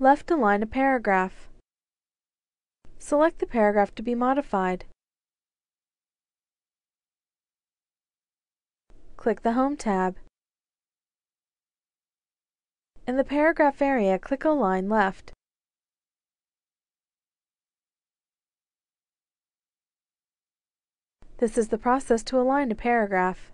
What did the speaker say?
Left align a paragraph. Select the paragraph to be modified. Click the Home tab. In the paragraph area, click Align Left. This is the process to align a paragraph.